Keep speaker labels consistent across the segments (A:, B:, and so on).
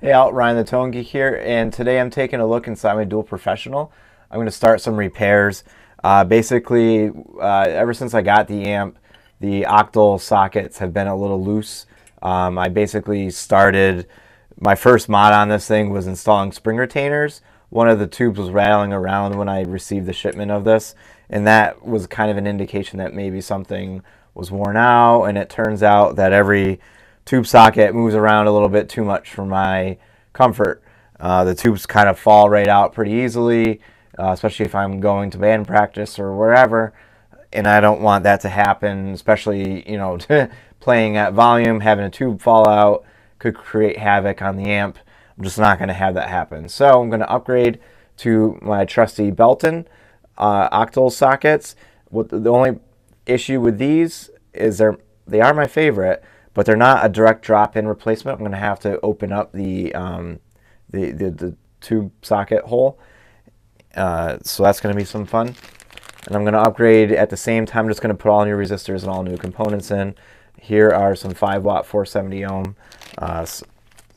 A: Hey out, Ryan the Tone Geek here, and today I'm taking a look inside my dual professional. I'm going to start some repairs. Uh, basically, uh, ever since I got the amp, the octal sockets have been a little loose. Um, I basically started, my first mod on this thing was installing spring retainers. One of the tubes was rattling around when I received the shipment of this, and that was kind of an indication that maybe something was worn out, and it turns out that every tube socket moves around a little bit too much for my comfort. Uh, the tubes kind of fall right out pretty easily, uh, especially if I'm going to band practice or wherever, and I don't want that to happen, especially, you know, playing at volume, having a tube fall out could create havoc on the amp. I'm just not going to have that happen. So I'm going to upgrade to my trusty Belton uh, octal sockets. What the only issue with these is they're they are my favorite, but they're not a direct drop-in replacement. I'm going to have to open up the, um, the, the, the, tube socket hole. Uh, so that's going to be some fun. And I'm going to upgrade at the same time, I'm just going to put all new resistors and all new components in. Here are some 5 watt 470 ohm uh,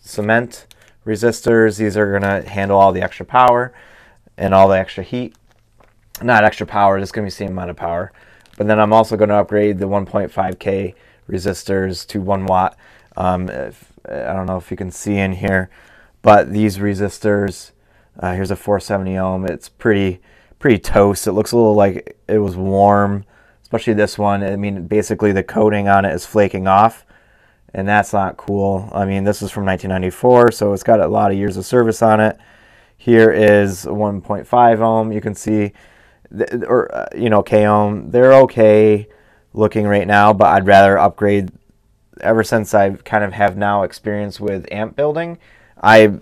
A: cement resistors. These are going to handle all the extra power and all the extra heat. Not extra power, just going to be the same amount of power. But then I'm also going to upgrade the 1.5K resistors to 1 watt. Um, if, I don't know if you can see in here, but these resistors, uh, here's a 470 ohm. It's pretty pretty toast. It looks a little like it was warm, especially this one. I mean, basically the coating on it is flaking off, and that's not cool. I mean, this is from 1994, so it's got a lot of years of service on it. Here is 1.5 ohm. You can see, or uh, you know, K ohm. They're okay looking right now, but I'd rather upgrade. Ever since I kind of have now experience with amp building, I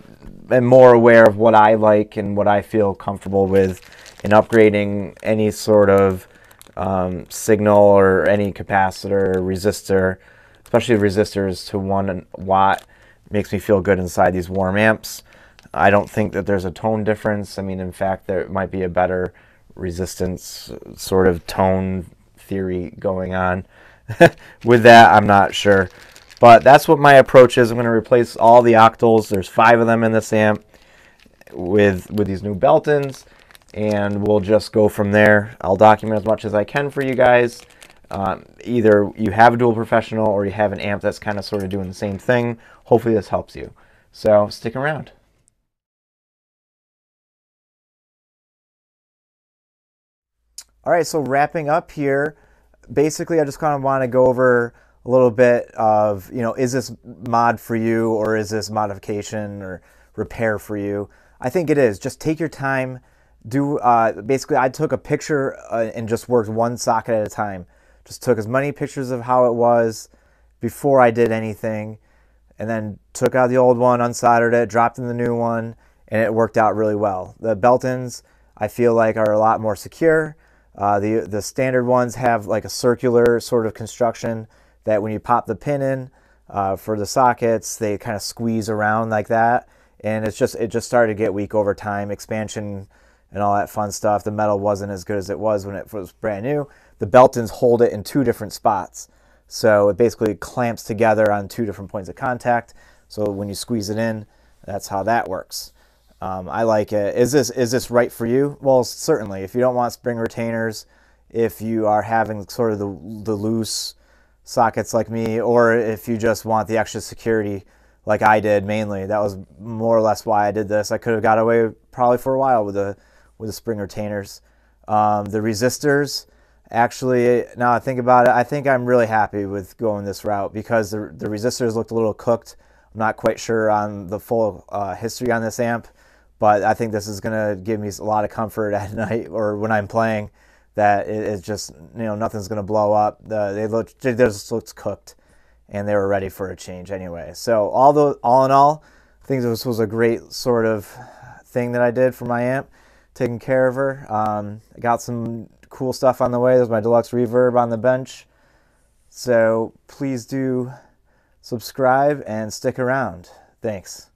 A: am more aware of what I like and what I feel comfortable with in upgrading any sort of um, signal or any capacitor, resistor, especially resistors to one watt, makes me feel good inside these warm amps. I don't think that there's a tone difference. I mean, in fact, there might be a better resistance sort of tone theory going on. With that, I'm not sure. But that's what my approach is. I'm going to replace all the octals. There's five of them in this amp with, with these new Beltons. And we'll just go from there. I'll document as much as I can for you guys. Um, either you have a dual professional or you have an amp that's kind of sort of doing the same thing. Hopefully this helps you. So stick around. All right, so wrapping up here, basically I just kind of want to go over a little bit of, you know, is this mod for you or is this modification or repair for you? I think it is. Just take your time. Do uh, basically, I took a picture uh, and just worked one socket at a time. Just took as many pictures of how it was before I did anything, and then took out the old one, unsoldered it, dropped in the new one, and it worked out really well. The Beltons, I feel like, are a lot more secure. Uh, the, the standard ones have like a circular sort of construction that when you pop the pin in uh, for the sockets, they kind of squeeze around like that. And it's just, it just started to get weak over time, expansion and all that fun stuff. The metal wasn't as good as it was when it was brand new. The Beltons hold it in two different spots. So it basically clamps together on two different points of contact. So when you squeeze it in, that's how that works. Um, I like it. Is this is this right for you? Well, certainly. If you don't want spring retainers, if you are having sort of the the loose sockets like me, or if you just want the extra security like I did mainly, that was more or less why I did this. I could have got away probably for a while with the with the spring retainers. Um, the resistors, actually, now I think about it, I think I'm really happy with going this route because the the resistors looked a little cooked. I'm not quite sure on the full uh, history on this amp but I think this is going to give me a lot of comfort at night or when I'm playing that it, it's just, you know, nothing's going to blow up. The, they look, they just looks cooked and they were ready for a change anyway. So all the, all in all, I think this was a great sort of thing that I did for my amp, taking care of her. Um, I got some cool stuff on the way. There's my deluxe reverb on the bench. So please do subscribe and stick around. Thanks.